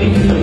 You.